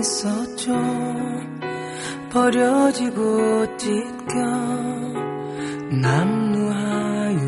있었죠. 버려지고 찢겨 남루하여도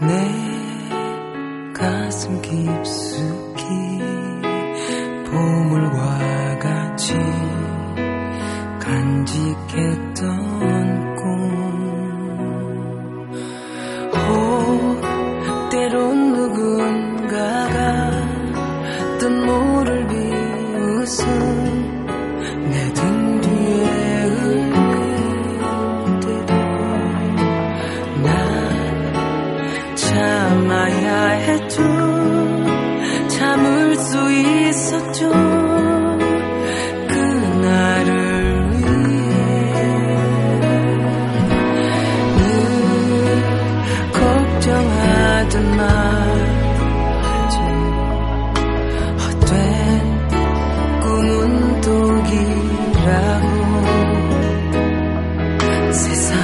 내 가슴 깊숙이 보물과 같이 간직했던 참아야 했죠 참을 수 있었죠 그날을 위해 늘 걱정하던 말지 헛된 꿈은 독이라고 세상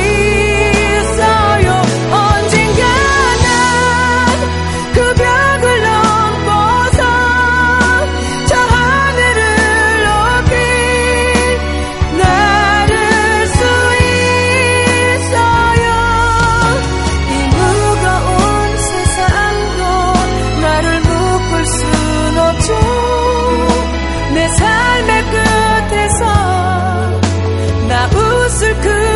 그